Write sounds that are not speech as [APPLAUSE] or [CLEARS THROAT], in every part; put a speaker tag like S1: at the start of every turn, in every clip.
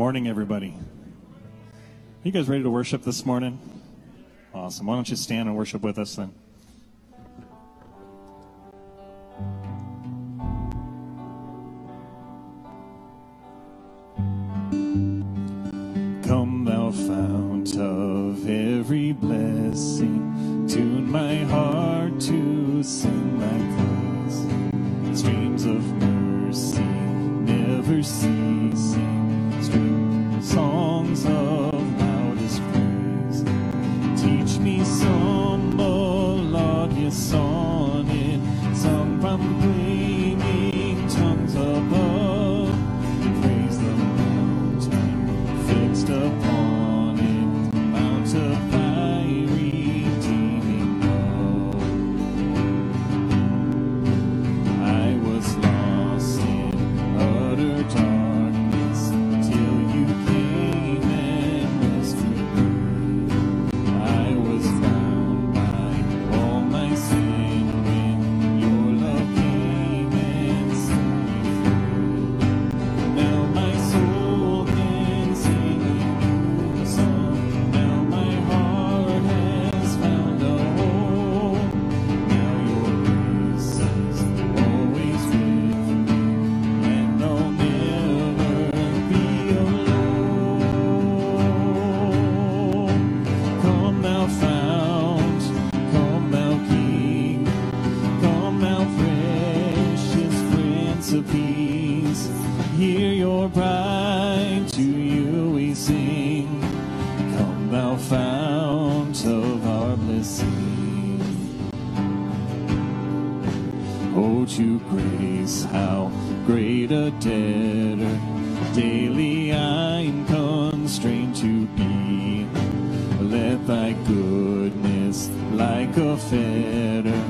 S1: Morning, everybody. Are You guys ready to worship this morning? Awesome. Why don't you stand and worship with us then? To grace, how great a debtor daily I'm constrained to be. Let thy goodness, like a fetter,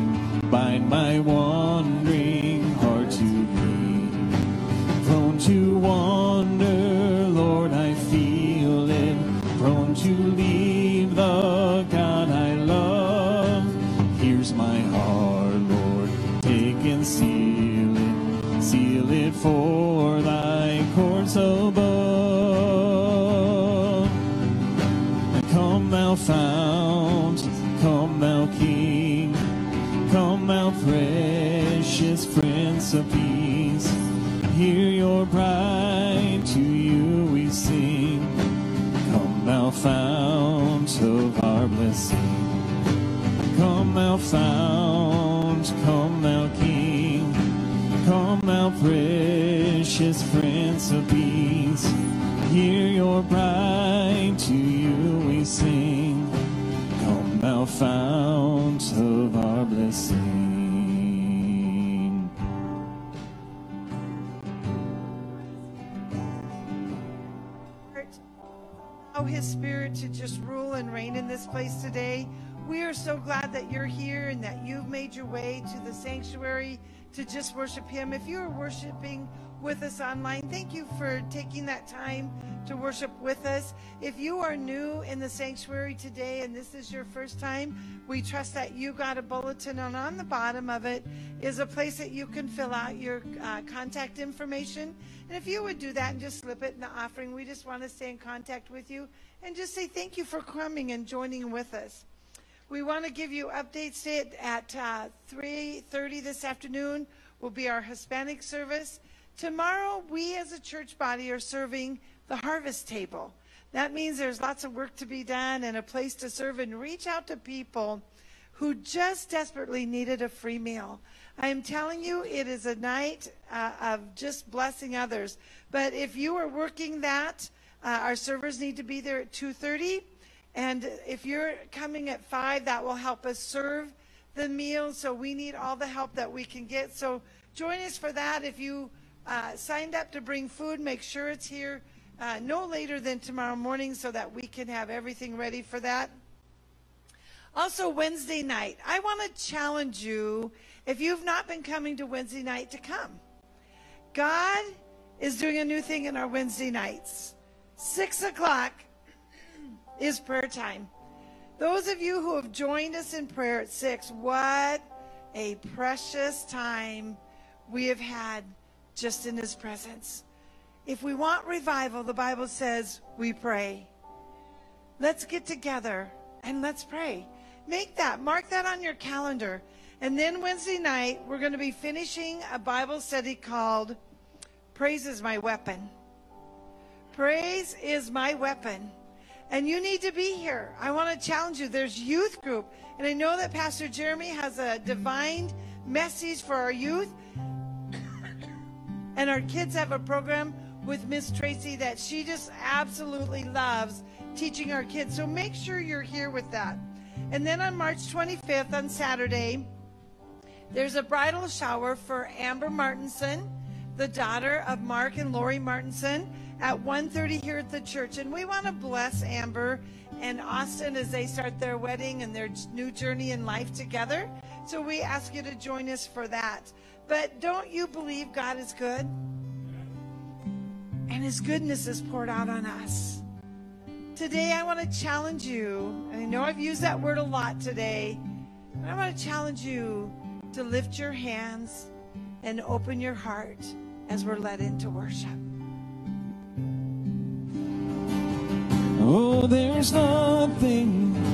S1: bind my wandering heart to thee. Prone to wander, for thy courts above. Come thou fount, come thou King, come thou precious Prince of Peace. Hear your bride, to you we sing. Come thou fount of our blessing. Come thou fount, come thou King, come thou precious bride, to you we sing. Come thou fount of our blessing.
S2: allow his spirit to just rule and reign in this place today. We are so glad that you're here and that you've made your way to the sanctuary to just worship him. If you are worshiping with us online, thank you for taking that time to worship with us. If you are new in the sanctuary today and this is your first time, we trust that you got a bulletin and on the bottom of it is a place that you can fill out your uh, contact information. And if you would do that and just slip it in the offering, we just want to stay in contact with you and just say thank you for coming and joining with us. We want to give you updates at uh, 3.30 this afternoon will be our Hispanic service. Tomorrow, we as a church body are serving the harvest table. That means there's lots of work to be done and a place to serve and reach out to people who just desperately needed a free meal. I am telling you, it is a night uh, of just blessing others. But if you are working that, uh, our servers need to be there at 2.30. And if you're coming at 5, that will help us serve the meal. So we need all the help that we can get. So join us for that. If you uh, signed up to bring food, make sure it's here uh, no later than tomorrow morning so that we can have everything ready for that. Also, Wednesday night, I want to challenge you if you've not been coming to Wednesday night to come. God is doing a new thing in our Wednesday nights. Six o'clock [CLEARS THROAT] is prayer time. Those of you who have joined us in prayer at six, what a precious time we have had just in His presence. If we want revival, the Bible says we pray. Let's get together and let's pray. Make that, mark that on your calendar. And then Wednesday night, we're going to be finishing a Bible study called Praise is My Weapon. Praise is my weapon. And you need to be here. I want to challenge you. There's youth group. And I know that Pastor Jeremy has a divine message for our youth. And our kids have a program with Miss Tracy that she just absolutely loves teaching our kids. So make sure you're here with that. And then on March 25th, on Saturday, there's a bridal shower for Amber Martinson, the daughter of Mark and Lori Martinson at 1.30 here at the church. And we want to bless Amber and Austin as they start their wedding and their new journey in life together. So we ask you to join us for that. But don't you believe God is good? And his goodness is poured out on us. Today I want to challenge you, I know I've used that word a lot today, I want to challenge you to lift your hands and open your heart as we're led into worship.
S1: Oh, there's nothing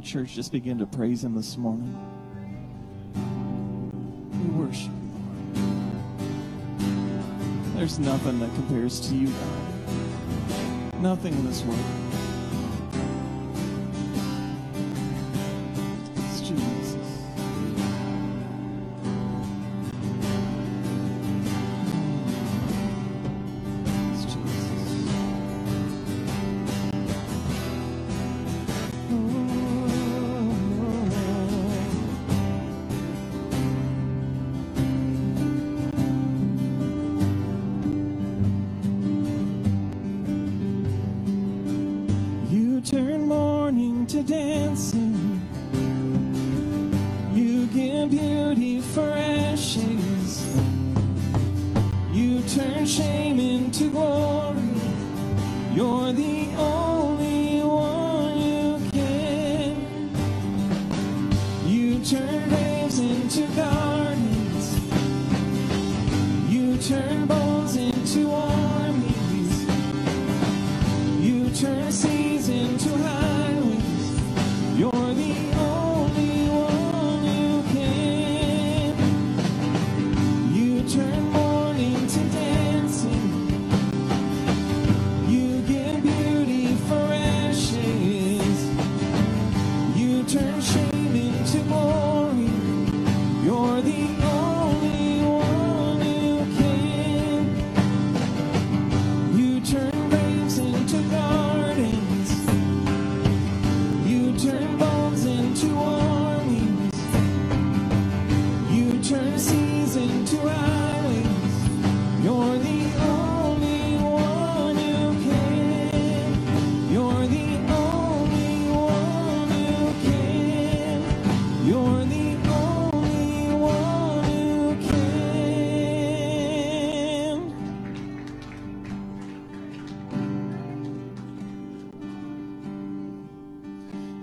S1: on, church, just begin to praise Him this morning. We worship you, Lord. There's nothing that compares to you, God. Nothing in this world.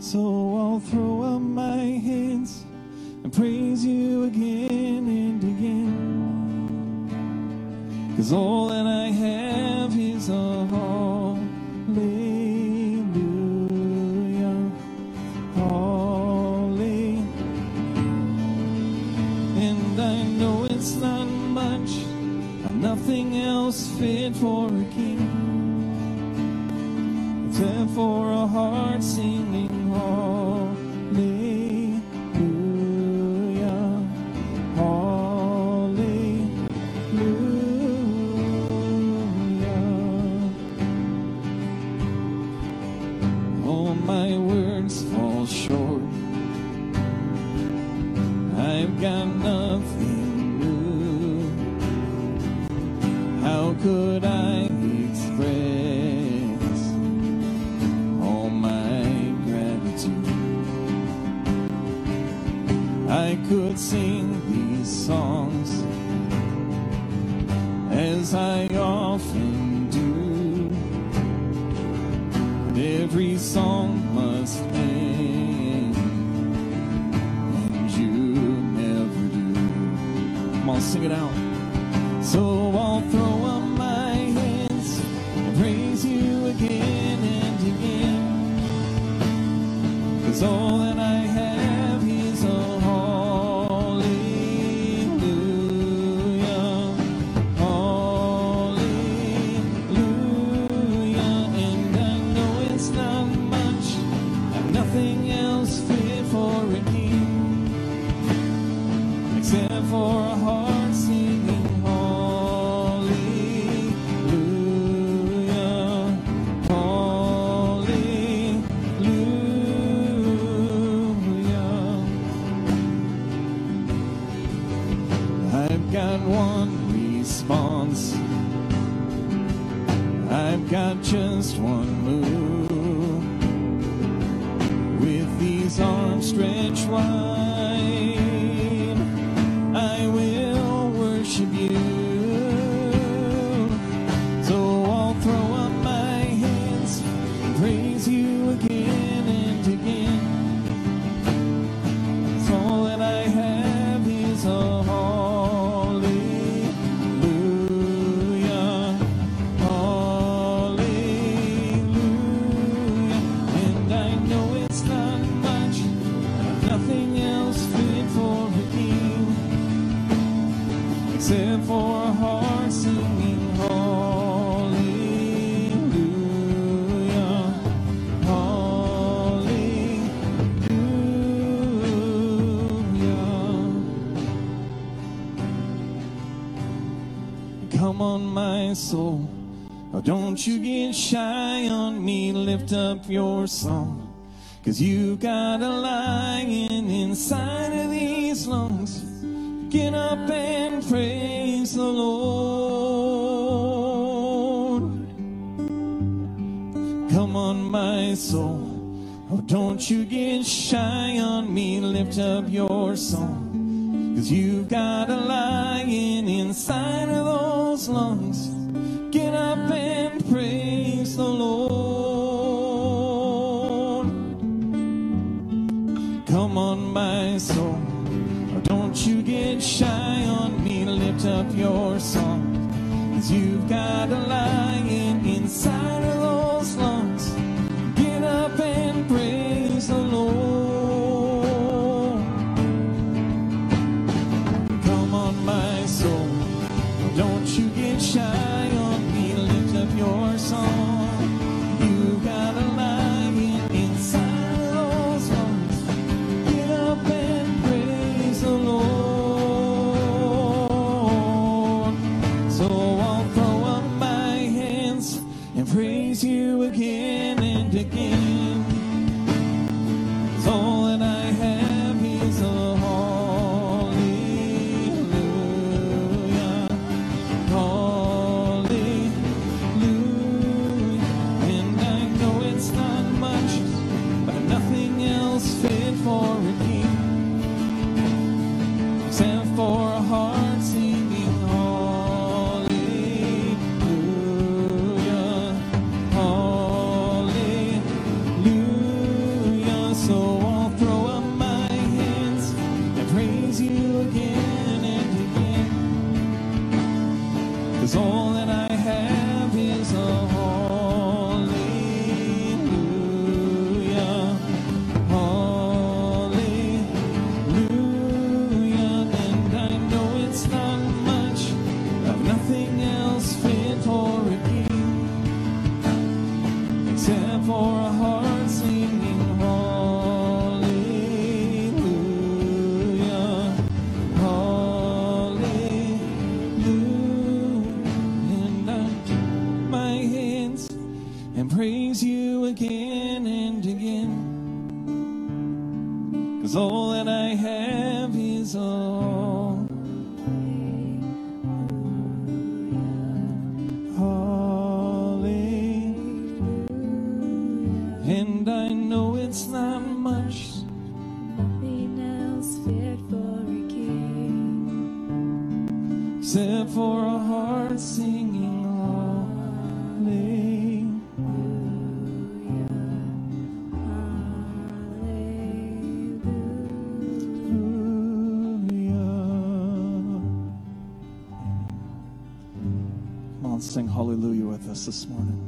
S1: So I'll throw up my hands and praise you again and again. Cause all that I have. I've got one response. I've got just one move. With these arms stretched wide. my soul. Oh, don't you get shy on me, lift up your song. Cause you got a lion inside of these lungs. Get up and praise the Lord. Come on, my soul. Oh, don't you get shy on me, lift up your song. Cause you've got a lion inside of those lungs. cada lado. this morning.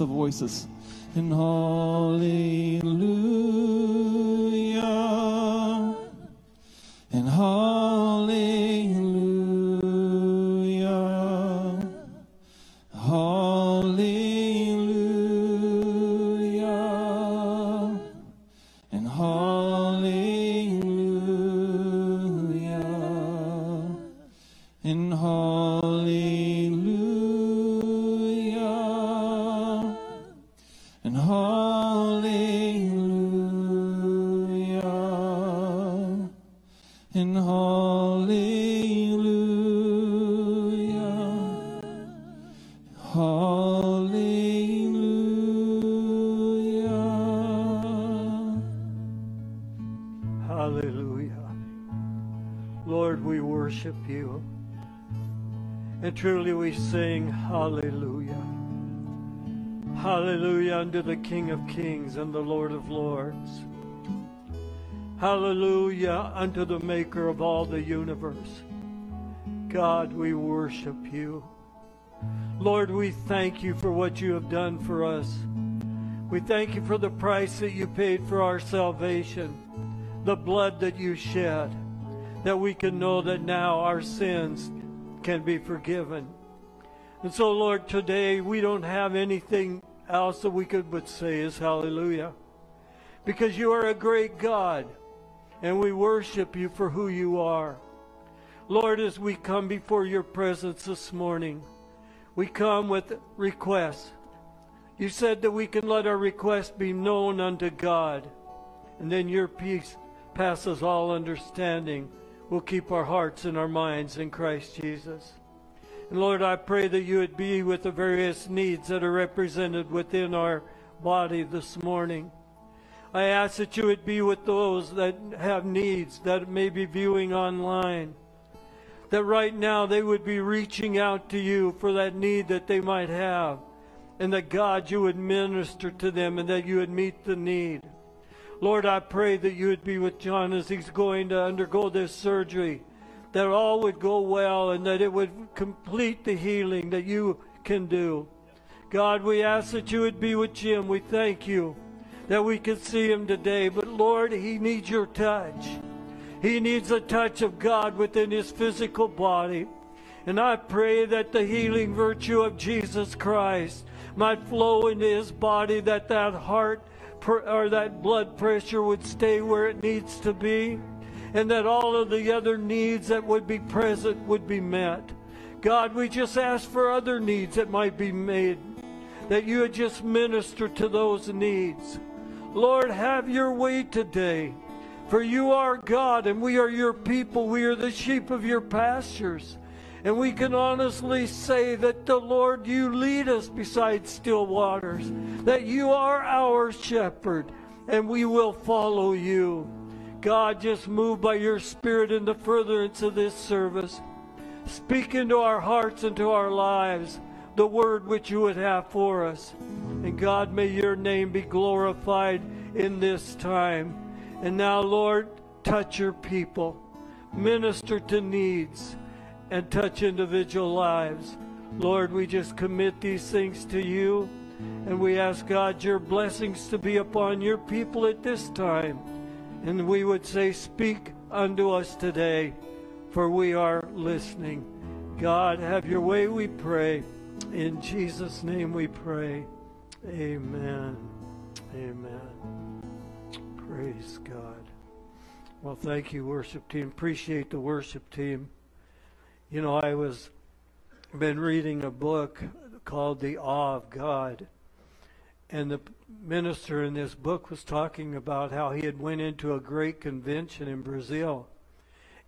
S1: The voices. And hallelujah.
S3: Truly we sing hallelujah. Hallelujah unto the King of Kings and the Lord of Lords. Hallelujah unto the Maker of all the universe. God, we worship you. Lord, we thank you for what you have done for us. We thank you for the price that you paid for our salvation, the blood that you shed, that we can know that now our sins can be forgiven. And so, Lord, today we don't have anything else that we could but say is hallelujah. Because you are a great God, and we worship you for who you are. Lord, as we come before your presence this morning, we come with requests. You said that we can let our requests be known unto God, and then your peace passes all understanding. Will keep our hearts and our minds in Christ Jesus. And Lord, I pray that you would be with the various needs that are represented within our body this morning. I ask that you would be with those that have needs that may be viewing online. That right now they would be reaching out to you for that need that they might have. And that God, you would minister to them and that you would meet the need. Lord, I pray that you would be with John as he's going to undergo this surgery. That all would go well and that it would complete the healing that you can do. God, we ask that you would be with Jim. We thank you that we could see him today. But Lord, he needs your touch. He needs a touch of God within his physical body. And I pray that the healing virtue of Jesus Christ might flow into his body, that that heart or that blood pressure would stay where it needs to be, and that all of the other needs that would be present would be met. God, we just ask for other needs that might be made, that you would just minister to those needs. Lord, have your way today. For you are God and we are your people. We are the sheep of your pastures. And we can honestly say that the Lord, you lead us beside still waters, that you are our shepherd, and we will follow you. God, just move by your Spirit in the furtherance of this service. Speak into our hearts and to our lives the word which you would have for us. And God, may your name be glorified in this time. And now, Lord, touch your people, minister to needs, and touch individual lives. Lord, we just commit these things to you, and we ask God your blessings to be upon your people at this time. And we would say, Speak unto us today, for we are listening. God, have your way, we pray. In Jesus' name we pray. Amen. Amen. Praise God. Well, thank you, worship team. Appreciate the worship team. You know, I was been reading a book called The Awe of God. And the minister in this book was talking about how he had went into a great convention in Brazil.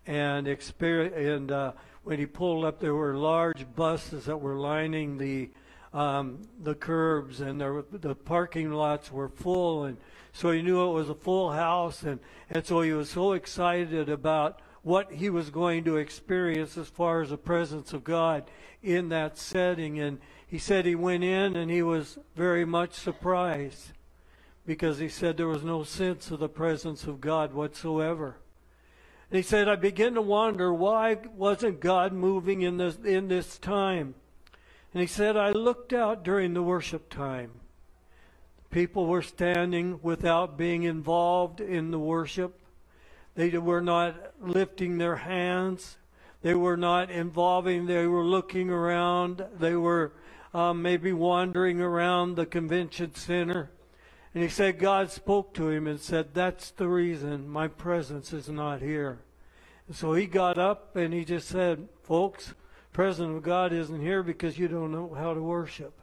S3: And and uh, when he pulled up, there were large buses that were lining the um, the curbs, and there, the parking lots were full, and so he knew it was a full house, and and so he was so excited about what he was going to experience as far as the presence of God in that setting, and he said he went in and he was very much surprised because he said there was no sense of the presence of God whatsoever. And he said, I begin to wonder why wasn't God moving in this in this time? And he said, I looked out during the worship time. People were standing without being involved in the worship. They were not lifting their hands. They were not involving. They were looking around. They were um, maybe wandering around the convention center. And he said God spoke to him and said, That's the reason my presence is not here. And so he got up and he just said, Folks, presence of God isn't here because you don't know how to worship.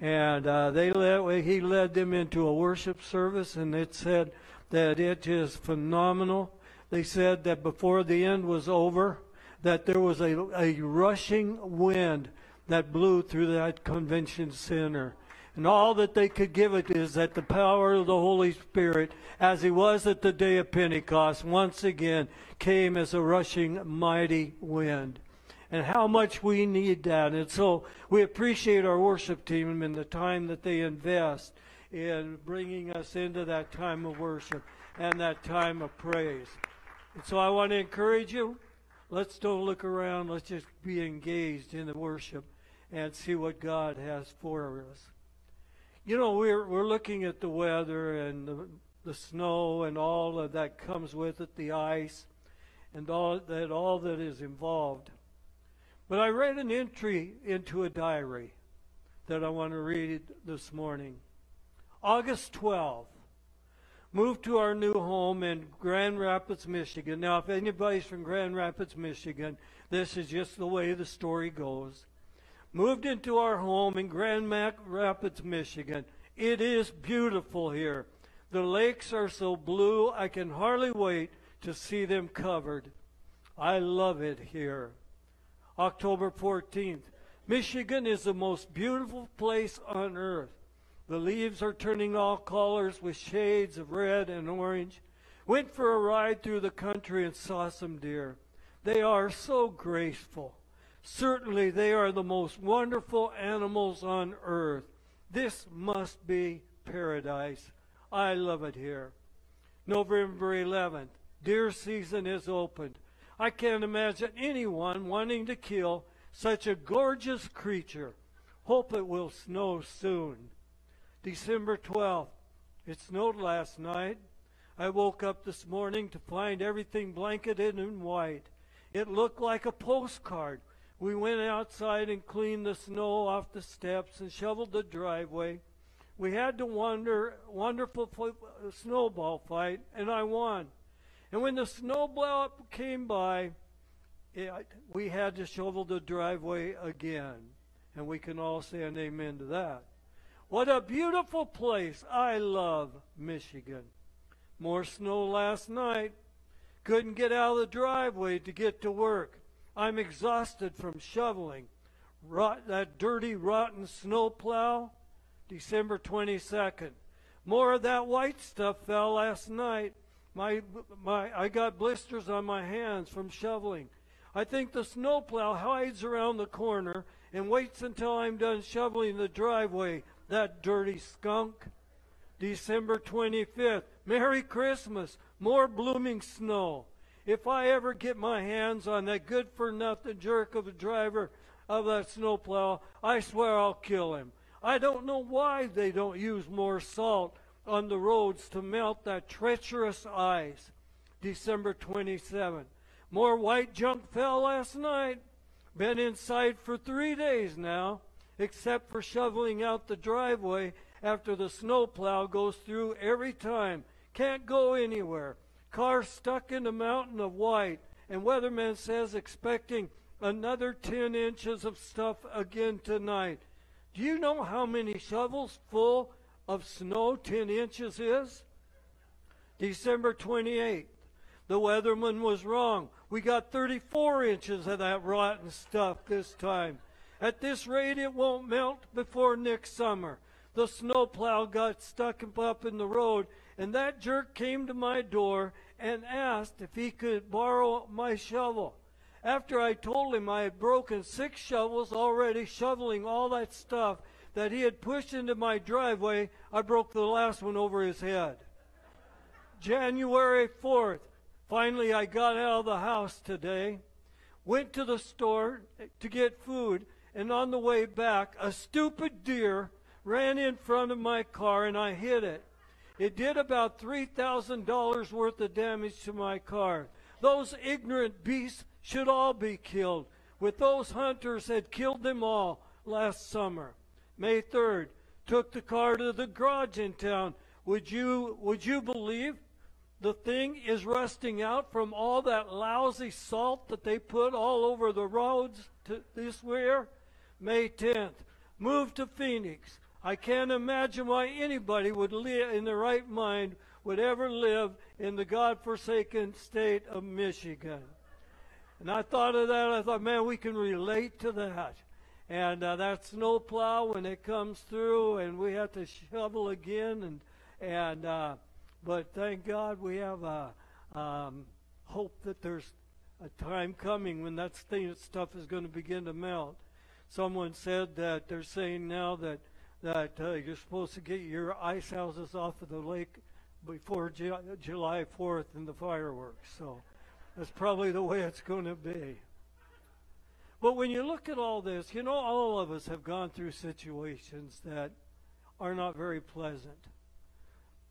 S3: And uh, they led, he led them into a worship service, and it said that it is phenomenal. They said that before the end was over, that there was a, a rushing wind that blew through that convention center. And all that they could give it is that the power of the Holy Spirit, as he was at the day of Pentecost, once again came as a rushing mighty wind. And how much we need that. And so we appreciate our worship team and the time that they invest in bringing us into that time of worship and that time of praise. And so I want to encourage you let's don't look around, let's just be engaged in the worship and see what God has for us. You know, we're we're looking at the weather and the, the snow and all of that comes with it, the ice, and all that all that is involved. But I read an entry into a diary that I want to read this morning. August 12th. Moved to our new home in Grand Rapids, Michigan. Now, if anybody's from Grand Rapids, Michigan, this is just the way the story goes moved into our home in Grand Mac Rapids, Michigan. It is beautiful here. The lakes are so blue, I can hardly wait to see them covered. I love it here. October 14th. Michigan is the most beautiful place on earth. The leaves are turning all colors with shades of red and orange. Went for a ride through the country and saw some deer. They are so graceful. Certainly, they are the most wonderful animals on earth. This must be paradise. I love it here. November 11th, deer season is opened. I can't imagine anyone wanting to kill such a gorgeous creature. Hope it will snow soon. December 12th, it snowed last night. I woke up this morning to find everything blanketed in white. It looked like a postcard we went outside and cleaned the snow off the steps and shoveled the driveway. We had to wonder, wonderful snowball fight, and I won. And when the snowball came by, it, we had to shovel the driveway again. And we can all say an amen to that. What a beautiful place. I love Michigan. More snow last night. Couldn't get out of the driveway to get to work. I'm exhausted from shoveling. Rot, that dirty, rotten snowplow, December 22nd. More of that white stuff fell last night. My, my, I got blisters on my hands from shoveling. I think the snowplow hides around the corner and waits until I'm done shoveling the driveway. That dirty skunk. December 25th. Merry Christmas. More blooming snow. If I ever get my hands on that good for nothing jerk of a driver of that snowplow, I swear I'll kill him. I don't know why they don't use more salt on the roads to melt that treacherous ice. December 27th, More white junk fell last night. Been inside for three days now, except for shoveling out the driveway after the snowplow goes through every time. Can't go anywhere. Car stuck in a mountain of white, and weatherman says expecting another 10 inches of stuff again tonight. Do you know how many shovels full of snow 10 inches is? December 28th. The weatherman was wrong. We got 34 inches of that rotten stuff this time. At this rate, it won't melt before next summer. The snowplow got stuck up in the road, and that jerk came to my door and asked if he could borrow my shovel. After I told him I had broken six shovels already shoveling all that stuff that he had pushed into my driveway, I broke the last one over his head. January 4th, finally I got out of the house today, went to the store to get food, and on the way back, a stupid deer ran in front of my car and I hit it. It did about $3,000 worth of damage to my car. Those ignorant beasts should all be killed, with those hunters had killed them all last summer. May 3rd, took the car to the garage in town. Would you, would you believe the thing is rusting out from all that lousy salt that they put all over the roads to this year? May 10th, moved to Phoenix. I can't imagine why anybody would live in their right mind would ever live in the God-forsaken state of Michigan. And I thought of that. I thought, man, we can relate to that. And uh, that snow plow when it comes through, and we have to shovel again. And and uh, but thank God we have a um, hope that there's a time coming when that stuff is going to begin to melt. Someone said that they're saying now that that uh, you're supposed to get your ice houses off of the lake before Ju- July 4th and the fireworks. So that's probably the way it's going to be. But when you look at all this, you know, all of us have gone through situations that are not very pleasant.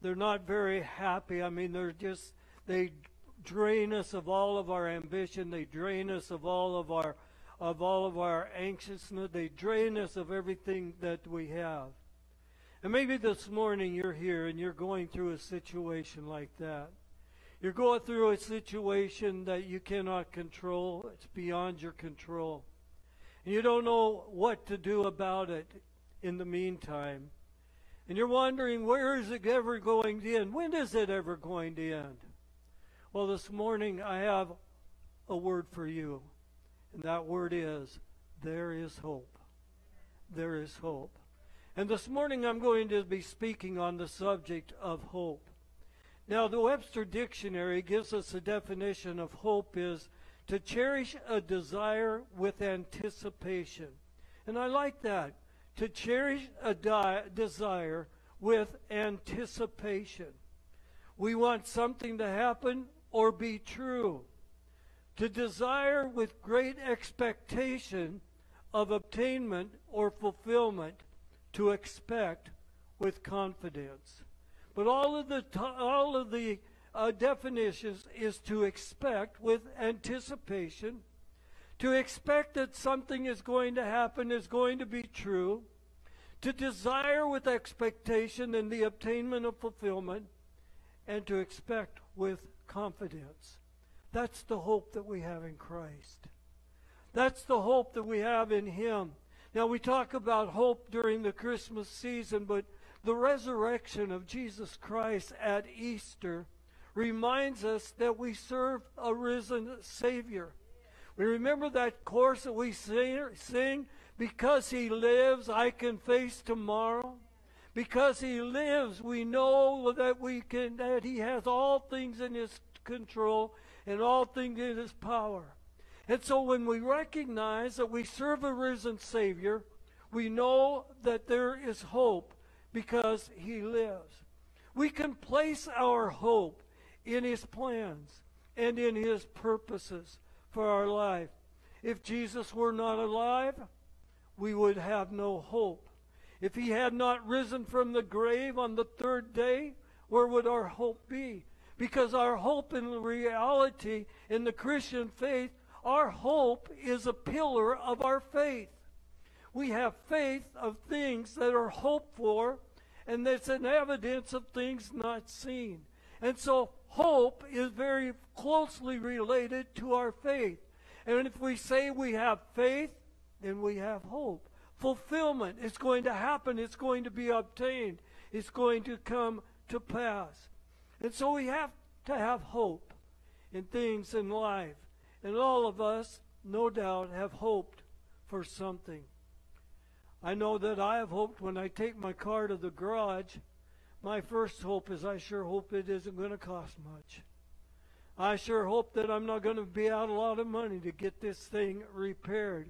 S3: They're not very happy. I mean, they're just, they drain us of all of our ambition. They drain us of all of our, of all of our anxiousness. They drain us of everything that we have. And maybe this morning you're here and you're going through a situation like that. You're going through a situation that you cannot control. It's beyond your control. And you don't know what to do about it in the meantime. And you're wondering, where is it ever going to end? When is it ever going to end? Well, this morning I have a word for you. And that word is, there is hope. There is hope. And this morning I'm going to be speaking on the subject of hope. Now, the Webster Dictionary gives us a definition of hope is to cherish a desire with anticipation. And I like that. To cherish a di- desire with anticipation. We want something to happen or be true. To desire with great expectation of obtainment or fulfillment. To expect with confidence. But all of the all of the uh, definitions is to expect with anticipation, to expect that something is going to happen, is going to be true, to desire with expectation and the obtainment of fulfillment, and to expect with confidence. That's the hope that we have in Christ. That's the hope that we have in Him. Now, we talk about hope during the Christmas season, but the resurrection of Jesus Christ at Easter reminds us that we serve a risen Savior. We remember that chorus that we sing, because he lives, I can face tomorrow. Because he lives, we know that we can that he has all things in his control and all things in his power. And so when we recognize that we serve a risen Savior, we know that there is hope because he lives. We can place our hope in his plans and in his purposes for our life. If Jesus were not alive, we would have no hope. If he had not risen from the grave on the third day, where would our hope be? Because our hope in reality in the Christian faith, our hope is a pillar of our faith. We have faith of things that are hoped for, and that's an evidence of things not seen. And so hope is very closely related to our faith. And if we say we have faith, then we have hope. Fulfillment is going to happen, it's going to be obtained, it's going to come to pass. And so we have to have hope in things in life. And all of us, no doubt, have hoped for something. I know that I have hoped when I take my car to the garage, my first hope is I sure hope it isn't going to cost much. I sure hope that I'm not going to be out a lot of money to get this thing repaired.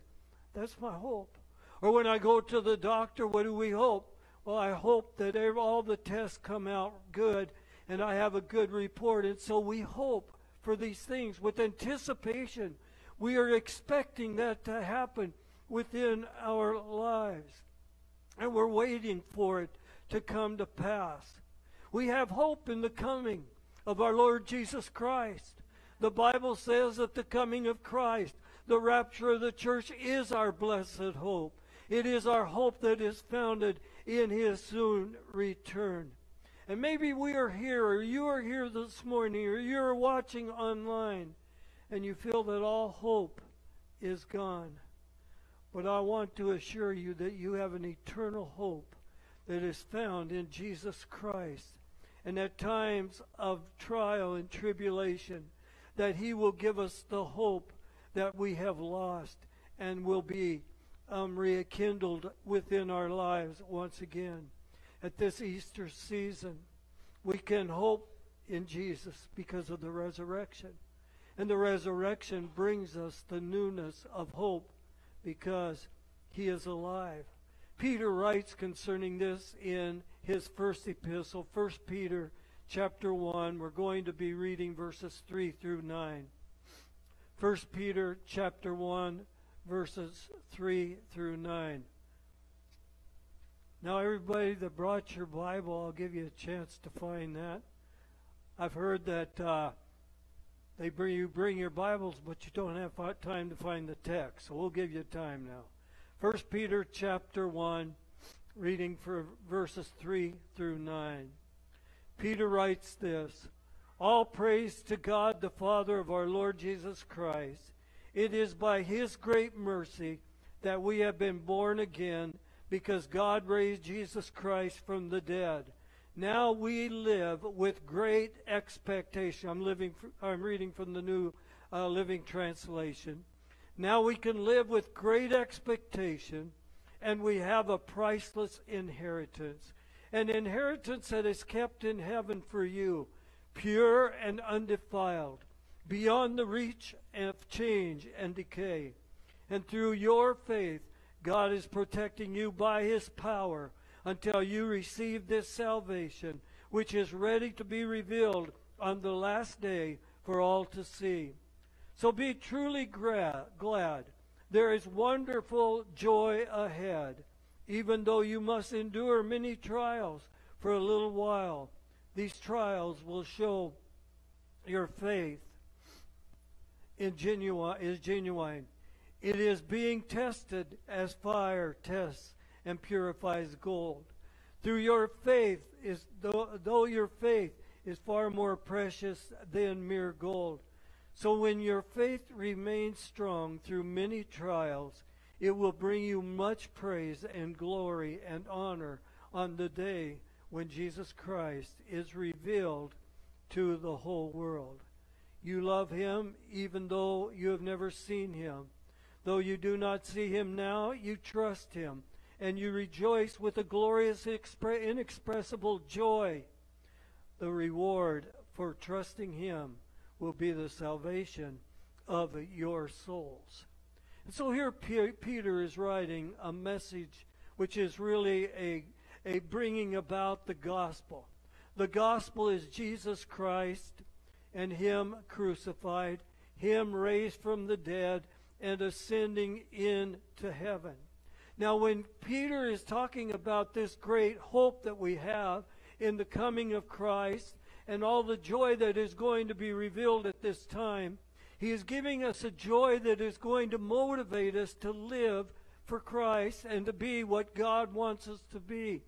S3: That's my hope. Or when I go to the doctor, what do we hope? Well, I hope that all the tests come out good and I have a good report. And so we hope for these things with anticipation. We are expecting that to happen. within our lives. And we're waiting for it to come to pass. We have hope in the coming of our Lord Jesus Christ. The Bible says that the coming of Christ, the rapture of the church, is our blessed hope. It is our hope that is founded in his soon return. And maybe we are here, or you are here this morning, or you're watching online, and you feel that all hope is gone. But I want to assure you that you have an eternal hope that is found in Jesus Christ. And at times of trial and tribulation, that He will give us the hope that we have lost and will be um, rekindled within our lives once again. At this Easter season, we can hope in Jesus because of the resurrection. And the resurrection brings us the newness of hope because he is alive. Peter writes concerning this in his first epistle, 1 Peter chapter 1. We're going to be reading verses 3 through 9. 1 Peter chapter 1 verses 3 through 9. Now, everybody that brought your Bible, I'll give you a chance to find that. I've heard that uh, they bring you bring your Bibles, but you don't have time to find the text. So we'll give you time now. First Peter chapter one, reading for verses three through nine. Peter writes this: All praise to God, the Father of our Lord Jesus Christ. It is by His great mercy that we have been born again, because God raised Jesus Christ from the dead now we live with great expectation. I'm living. I'm reading from the New uh, Living Translation. Now we can live with great expectation, and we have a priceless inheritance, an inheritance that is kept in heaven for you, pure and undefiled, beyond the reach of change and decay. And through your faith, God is protecting you by His power until you receive this salvation, which is ready to be revealed on the last day for all to see. So be truly gra- glad. There is wonderful joy ahead, even though you must endure many trials for a little while. These trials will show your faith in genuine, is genuine. It is being tested as fire tests and purifies gold. Through your faith is though, though your faith is far more precious than mere gold. So when your faith remains strong through many trials, it will bring you much praise and glory and honor on the day when Jesus Christ is revealed to the whole world. You love him even though you have never seen him. Though you do not see him now, you trust him and you rejoice with a glorious, inexpressible joy. The reward for trusting Him will be the salvation of your souls. And so here Peter is writing a message which is really a, a bringing about the gospel. The gospel is Jesus Christ and Him crucified, Him raised from the dead, and ascending into heaven. Now, when Peter is talking about this great hope that we have in the coming of Christ and all the joy that is going to be revealed at this time, he is giving us a joy that is going to motivate us to live for Christ and to be what God wants us to be.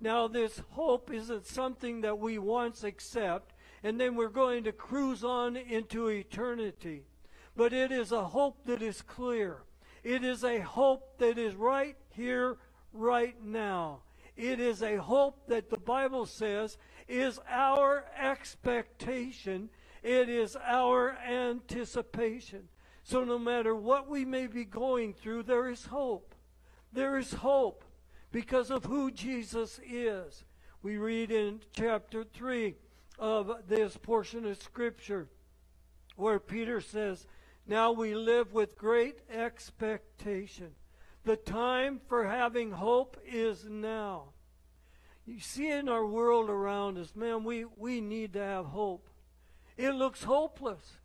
S3: Now, this hope isn't something that we once accept and then we're going to cruise on into eternity. But it is a hope that is clear. It is a hope that is right here, right now. It is a hope that the Bible says is our expectation. It is our anticipation. So no matter what we may be going through, there is hope. There is hope because of who Jesus is. We read in chapter 3 of this portion of Scripture where Peter says, now we live with great expectation. The time for having hope is now. You see in our world around us, man, we, we need to have hope. It looks hopeless.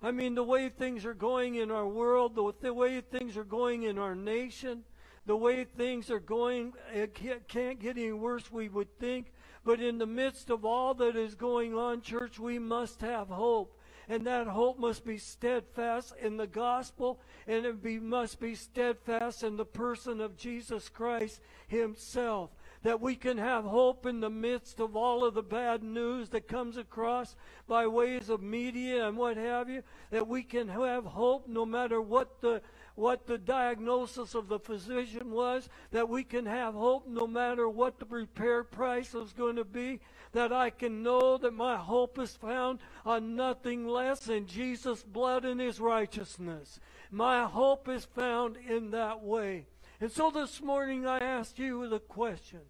S3: I mean, the way things are going in our world, the, the way things are going in our nation, the way things are going, it can't, can't get any worse, we would think. But in the midst of all that is going on, church, we must have hope. And that hope must be steadfast in the gospel, and it be, must be steadfast in the person of Jesus Christ Himself. That we can have hope in the midst of all of the bad news that comes across by ways of media and what have you, that we can have hope no matter what the what the diagnosis of the physician was, that we can have hope no matter what the repair price is going to be, that I can know that my hope is found on nothing less than Jesus' blood and his righteousness. My hope is found in that way. And so this morning I asked you the question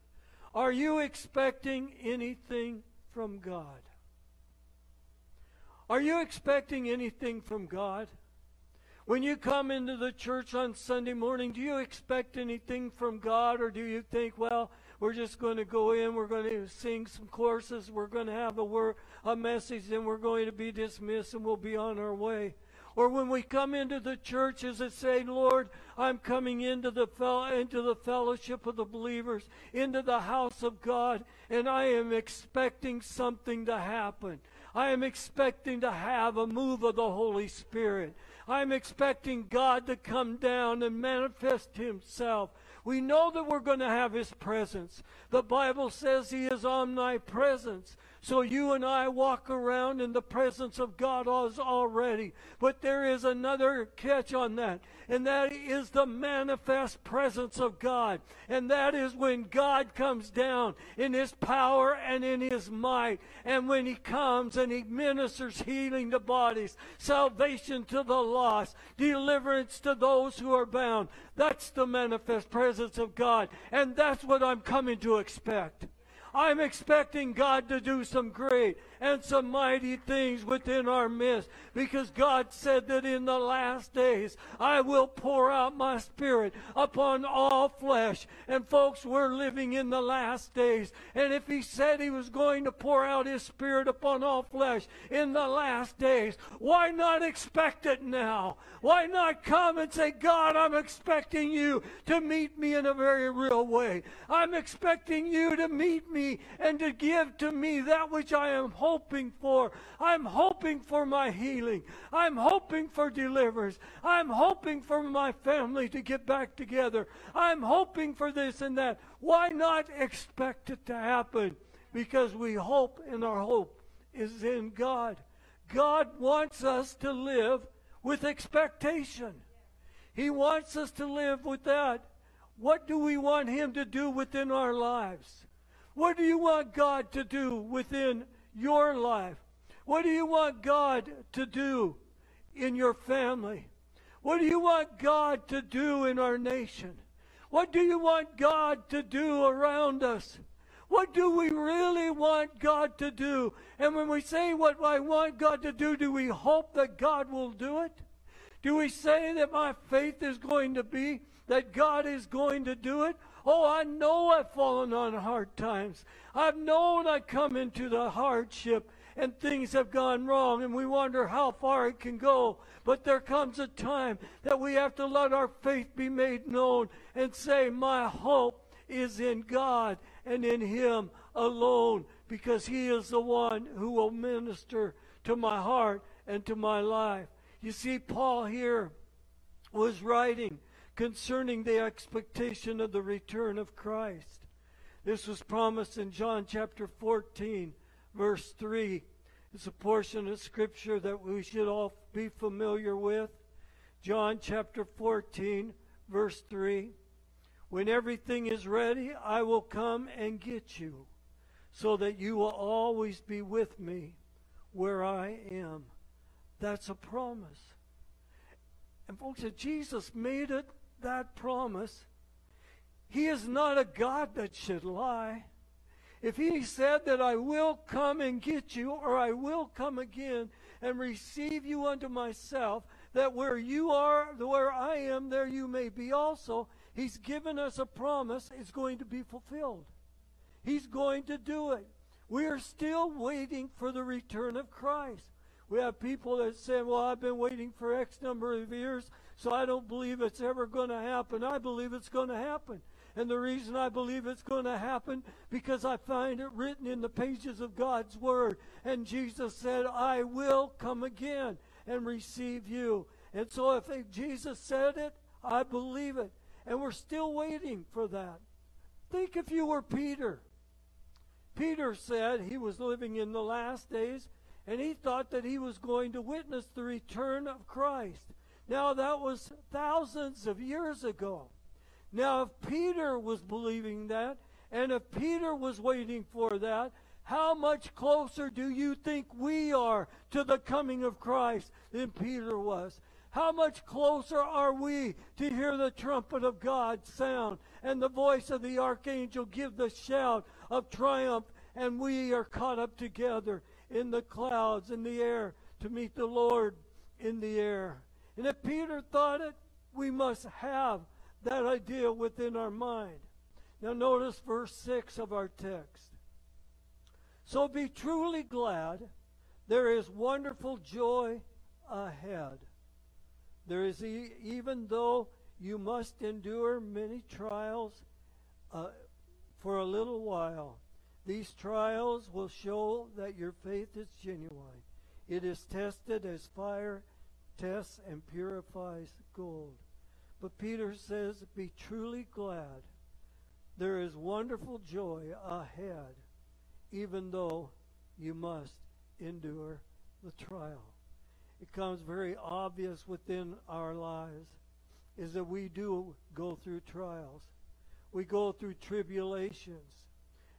S3: Are you expecting anything from God? Are you expecting anything from God? When you come into the church on Sunday morning, do you expect anything from God, or do you think, well, we're just going to go in, we're going to sing some courses, we're going to have a word, a message, and we're going to be dismissed, and we'll be on our way? Or when we come into the church, is it say, Lord, I'm coming into the fel- into the fellowship of the believers, into the house of God, and I am expecting something to happen. I am expecting to have a move of the Holy Spirit. I'm expecting God to come down and manifest Himself. We know that we're going to have His presence. The Bible says He is omnipresence. So you and I walk around in the presence of God as already. But there is another catch on that, and that is the manifest presence of God. And that is when God comes down in His power and in His might. And when He comes and He ministers healing to bodies, salvation to the lost, deliverance to those who are bound. That's the manifest presence of God. And that's what I'm coming to expect. I'm expecting God to do some great and some mighty things within our midst because God said that in the last days I will pour out my spirit upon all flesh. And folks, we're living in the last days. And if He said He was going to pour out His spirit upon all flesh in the last days, why not expect it now? Why not come and say, God, I'm expecting you to meet me in a very real way. I'm expecting you to meet me and to give to me that which I am hoping for. I'm hoping for my healing. I'm hoping for deliverance. I'm hoping for my family to get back together. I'm hoping for this and that. Why not expect it to happen? Because we hope and our hope is in God. God wants us to live with expectation. He wants us to live with that. What do we want Him to do within our lives? What do you want God to do within your life? What do you want God to do in your family? What do you want God to do in our nation? What do you want God to do around us? What do we really want God to do? And when we say what I want God to do, do we hope that God will do it? Do we say that my faith is going to be that God is going to do it? Oh, I know I've fallen on hard times. I've known I come into the hardship and things have gone wrong and we wonder how far it can go. But there comes a time that we have to let our faith be made known and say, My hope is in God and in Him alone because He is the one who will minister to my heart and to my life. You see, Paul here was writing concerning the expectation of the return of Christ. This was promised in John chapter 14, verse 3. It's a portion of Scripture that we should all be familiar with. John chapter 14, verse 3. When everything is ready, I will come and get you, so that you will always be with me where I am. That's a promise. And folks, if Jesus made it that promise, he is not a God that should lie. If he said that I will come and get you, or I will come again and receive you unto myself, that where you are, where I am, there you may be also, he's given us a promise, it's going to be fulfilled. He's going to do it. We are still waiting for the return of Christ. We have people that say, well, I've been waiting for X number of years, so I don't believe it's ever going to happen. I believe it's going to happen. And the reason I believe it's going to happen because I find it written in the pages of God's Word. And Jesus said, I will come again and receive you. And so if Jesus said it, I believe it. And we're still waiting for that. Think if you were Peter. Peter said he was living in the last days and he thought that he was going to witness the return of Christ. Now, that was thousands of years ago. Now, if Peter was believing that, and if Peter was waiting for that, how much closer do you think we are to the coming of Christ than Peter was? How much closer are we to hear the trumpet of God sound and the voice of the archangel give the shout of triumph, and we are caught up together in the clouds in the air to meet the Lord in the air? And if Peter thought it, we must have that idea within our mind. Now, notice verse 6 of our text. So be truly glad. There is wonderful joy ahead. There is, e- even though you must endure many trials uh, for a little while, these trials will show that your faith is genuine. It is tested as fire tests and purifies gold. But Peter says, Be truly glad. There is wonderful joy ahead, even though you must endure the trial it comes very obvious within our lives is that we do go through trials. We go through tribulations.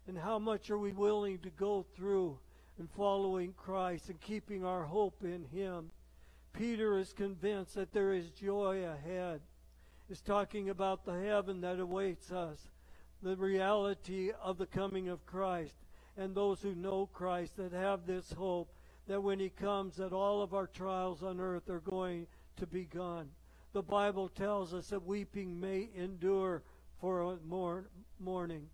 S3: And how much are we willing to go through in following Christ and keeping our hope in Him? Peter is convinced that there is joy ahead. He's talking about the heaven that awaits us, the reality of the coming of Christ, and those who know Christ that have this hope that when he comes that all of our trials on earth are going to be gone. The Bible tells us that weeping may endure for a mor- morning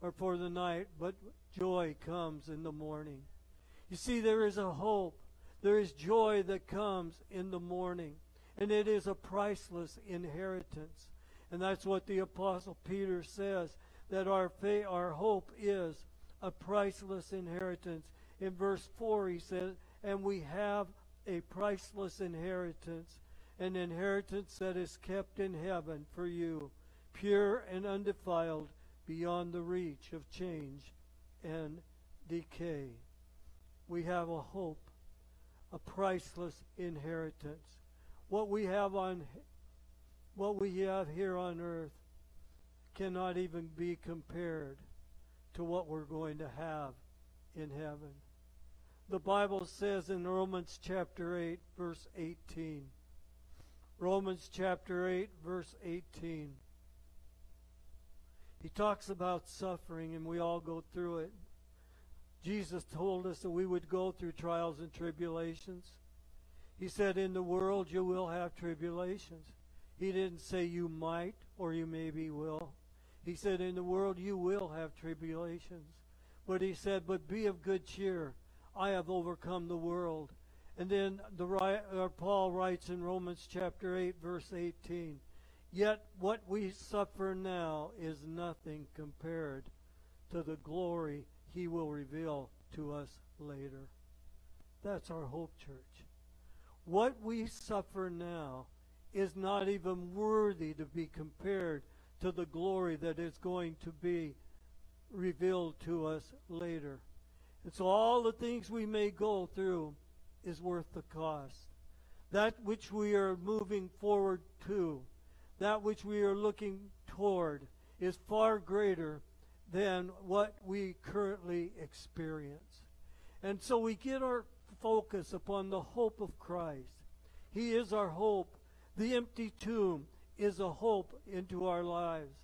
S3: or for the night, but joy comes in the morning. You see, there is a hope. There is joy that comes in the morning, and it is a priceless inheritance. And that's what the Apostle Peter says that our faith, our hope is a priceless inheritance in verse 4, he says, And we have a priceless inheritance, an inheritance that is kept in heaven for you, pure and undefiled, beyond the reach of change and decay. We have a hope, a priceless inheritance. What we have on what we have here on earth cannot even be compared to what we're going to have in heaven. The Bible says in Romans chapter 8, verse 18. Romans chapter 8, verse 18. He talks about suffering, and we all go through it. Jesus told us that we would go through trials and tribulations. He said, In the world you will have tribulations. He didn't say you might or you maybe will. He said, In the world you will have tribulations. But he said, But be of good cheer. I have overcome the world. And then the uh, Paul writes in Romans chapter 8 verse 18, yet what we suffer now is nothing compared to the glory he will reveal to us later. That's our hope, church. What we suffer now is not even worthy to be compared to the glory that is going to be revealed to us later. And so all the things we may go through is worth the cost. That which we are moving forward to, that which we are looking toward, is far greater than what we currently experience. And so we get our focus upon the hope of Christ. He is our hope. The empty tomb is a hope into our lives.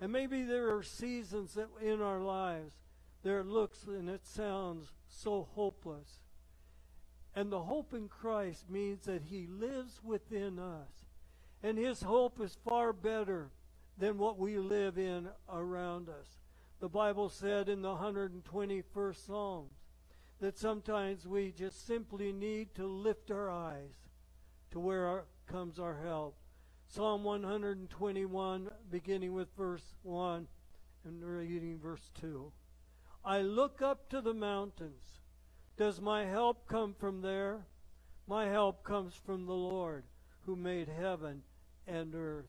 S3: And maybe there are seasons that in our lives there looks and it sounds so hopeless. And the hope in Christ means that He lives within us. And His hope is far better than what we live in around us. The Bible said in the 121st Psalm that sometimes we just simply need to lift our eyes to where our, comes our help. Psalm 121, beginning with verse 1 and reading verse 2. I look up to the mountains. Does my help come from there? My help comes from the Lord who made heaven and earth.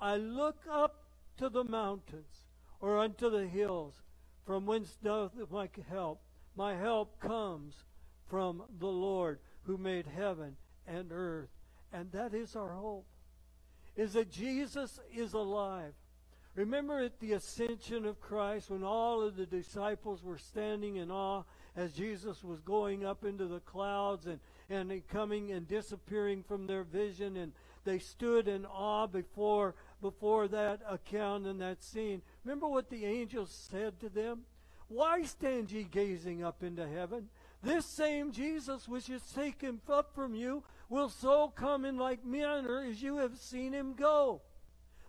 S3: I look up to the mountains or unto the hills, from whence doth my help? My help comes from the Lord who made heaven and earth. And that is our hope. Is that Jesus is alive. Remember at the ascension of Christ when all of the disciples were standing in awe as Jesus was going up into the clouds and, and coming and disappearing from their vision and they stood in awe before before that account and that scene. Remember what the angels said to them? Why stand ye gazing up into heaven? This same Jesus which is taken up from you will so come in like manner as you have seen him go.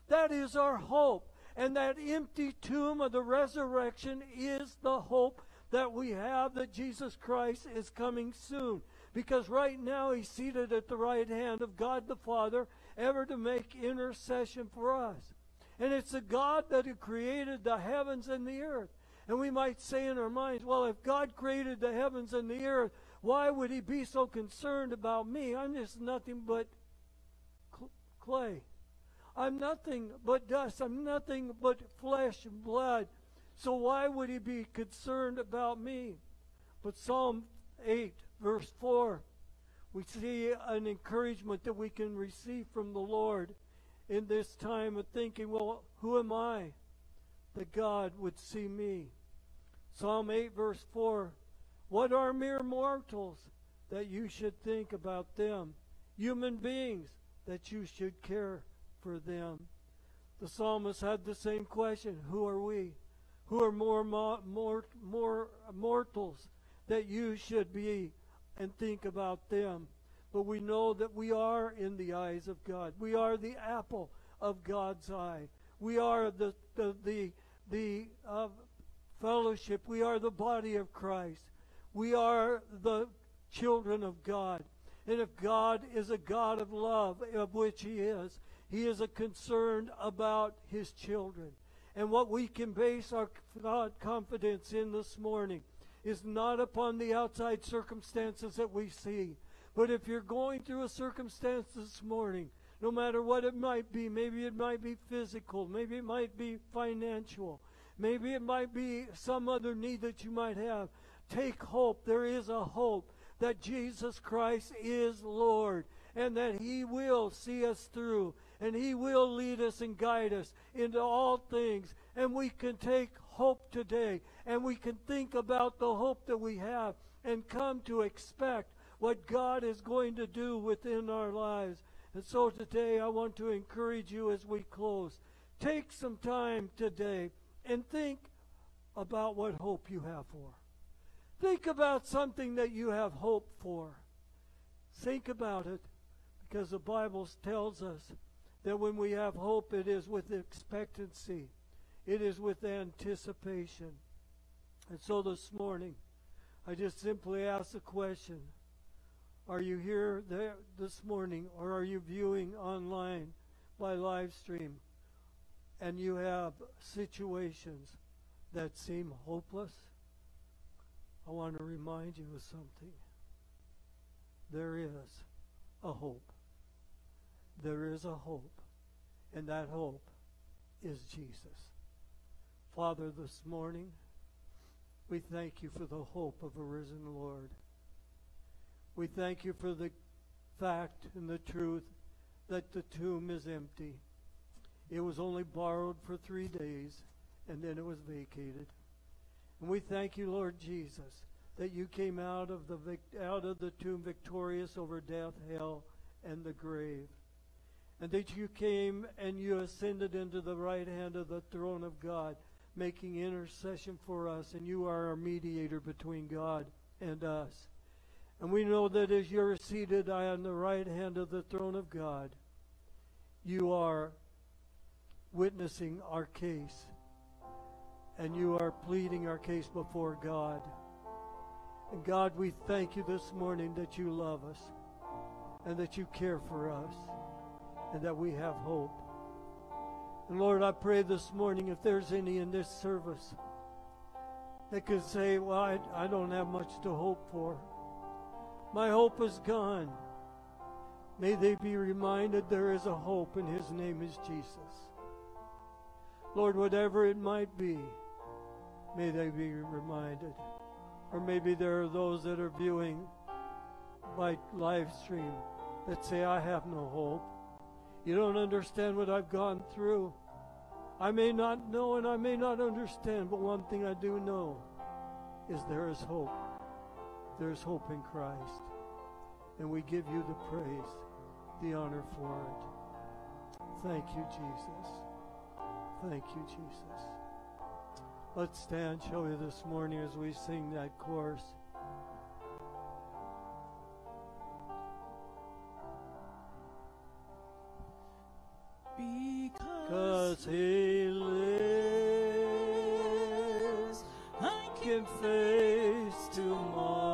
S3: That is our hope. And that empty tomb of the resurrection is the hope that we have that Jesus Christ is coming soon. Because right now he's seated at the right hand of God the Father, ever to make intercession for us. And it's a God that created the heavens and the earth. And we might say in our minds, well, if God created the heavens and the earth, why would he be so concerned about me? I'm just nothing but clay. I'm nothing but dust. I'm nothing but flesh and blood. So why would he be concerned about me? But Psalm 8, verse 4, we see an encouragement that we can receive from the Lord in this time of thinking, well, who am I that God would see me? Psalm 8, verse 4, what are mere mortals that you should think about them? Human beings that you should care for them. The psalmist had the same question Who are we? Who are more, more, more mortals that you should be and think about them? But we know that we are in the eyes of God. We are the apple of God's eye. We are the, the, the, the uh, fellowship. We are the body of Christ. We are the children of God. And if God is a God of love, of which He is, he is a concerned about his children. And what we can base our God confidence in this morning is not upon the outside circumstances that we see. But if you're going through a circumstance this morning, no matter what it might be, maybe it might be physical, maybe it might be financial, maybe it might be some other need that you might have, take hope. There is a hope that Jesus Christ is Lord and that He will see us through and He will lead us and guide us into all things. And we can take hope today, and we can think about the hope that we have and come to expect what God is going to do within our lives. And so today I want to encourage you as we close. Take some time today and think about what hope you have for. Think about something that you have hope for. Think about it because the Bible tells us that when we have hope, it is with expectancy, it is with anticipation. And so this morning, I just simply ask the question Are you here there this morning, or are you viewing online by live stream, and you have situations that seem hopeless? I want to remind you of something. There is a hope. There is a hope, and that hope is Jesus. Father, this morning, we thank you for the hope of a risen Lord. We thank you for the fact and the truth that the tomb is empty. It was only borrowed for three days, and then it was vacated. And we thank you, Lord Jesus, that you came out of the out of the tomb victorious over death, hell, and the grave and that you came and you ascended into the right hand of the throne of God, making intercession for us, and you are our mediator between God and us. And we know that as you're seated on the right hand of the throne of God, you are witnessing our case, and you are pleading our case before God. And God, we thank you this morning that you love us and that you care for us and that we have hope. And Lord, I pray this morning if there's any in this service that could say, Well, I, I don't have much to hope for. My hope is gone. May they be reminded there is a hope, and his name is Jesus. Lord, whatever it might be, may they be reminded. Or maybe there are those that are viewing by live stream that say, I have no hope. You don't understand what I've gone through. I may not know and I may not understand, but one thing I do know is there is hope. There is hope in Christ. And we give you the praise, the honor for it. Thank you, Jesus. Thank you, Jesus. Let's stand, shall we, this morning as we sing that chorus. Because he lives, I can face tomorrow.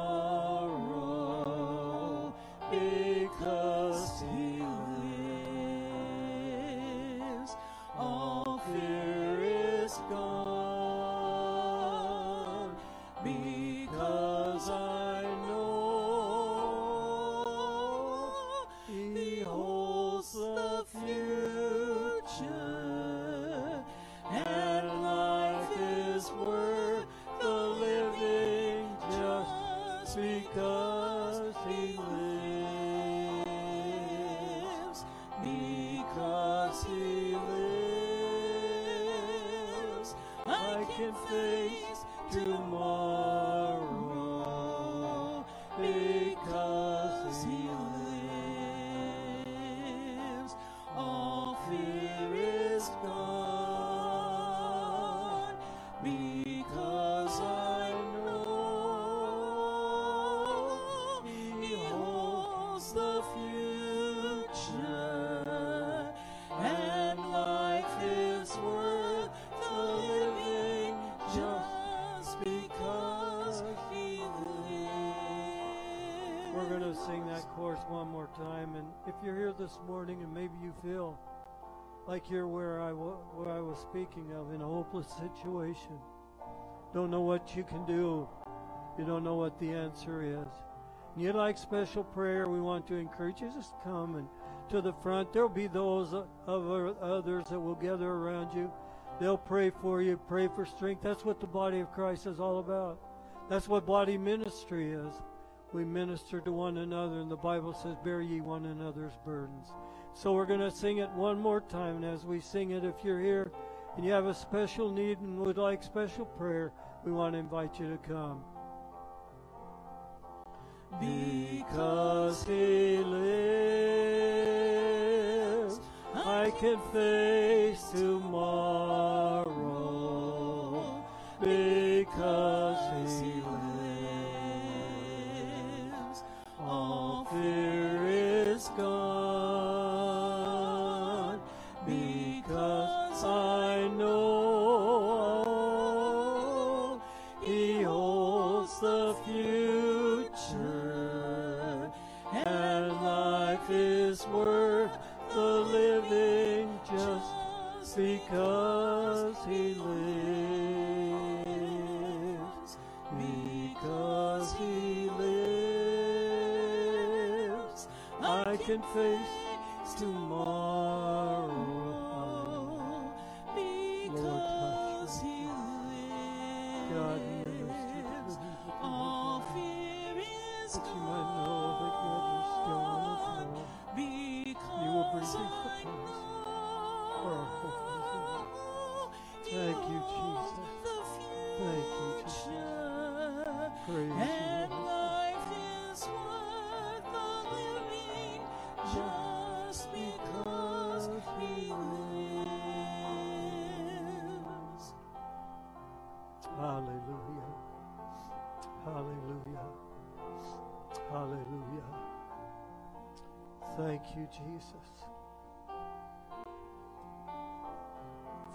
S3: Like you're where I, where I was speaking of in a hopeless situation, don't know what you can do, you don't know what the answer is. And you'd like special prayer, we want to encourage you just come and to the front. There'll be those of others that will gather around you. They'll pray for you, pray for strength. That's what the body of Christ is all about. That's what body ministry is. We minister to one another, and the Bible says, Bear ye one another's burdens. So we're going to sing it one more time. And as we sing it, if you're here and you have a special need and would like special prayer, we want to invite you to come. Because he lives, I can face tomorrow. Because face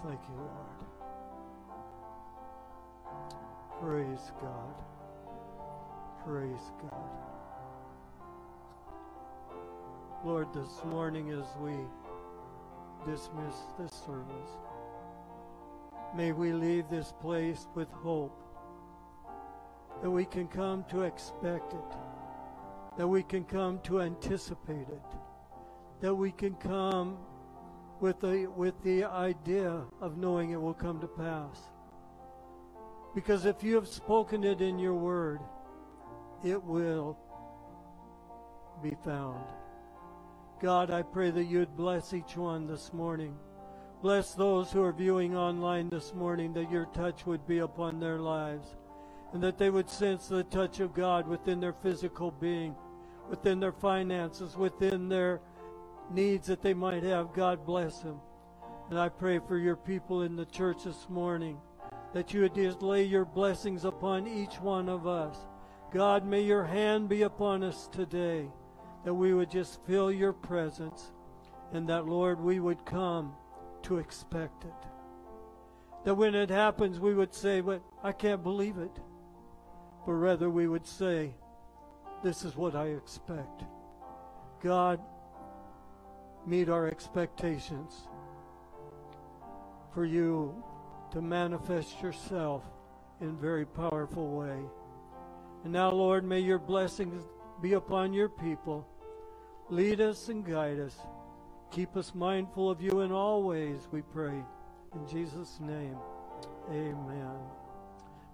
S3: Thank you, Lord. Praise God. Praise God. Lord, this morning as we dismiss this service, may we leave this place with hope that we can come to expect it, that we can come to anticipate it, that we can come with the, with the idea of knowing it will come to pass. Because if you have spoken it in your word, it will be found. God, I pray that you'd bless each one this morning. Bless those who are viewing online this morning, that your touch would be upon their lives, and that they would sense the touch of God within their physical being, within their finances, within their needs that they might have. God bless them. And I pray for your people in the church this morning that you would just lay your blessings upon each one of us. God, may your hand be upon us today, that we would just feel your presence, and that, Lord, we would come to expect it. That when it happens, we would say, But I can't believe it. But rather, we would say, This is what I expect. God, meet our expectations for you to manifest yourself in a very powerful way. And now, Lord, may your blessings be upon your people. Lead us and guide us. Keep us mindful of you in all ways, we pray. In Jesus' name, amen.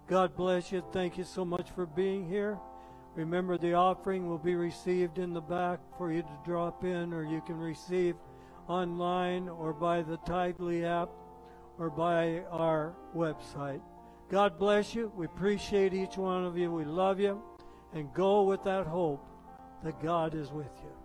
S3: God bless you. Thank you so much for being here. Remember, the offering will be received in the back for you to drop in, or you can receive online or by the Tithely app or by our website. God bless you. We appreciate each one of you. We love you. And go with that hope that God is with you.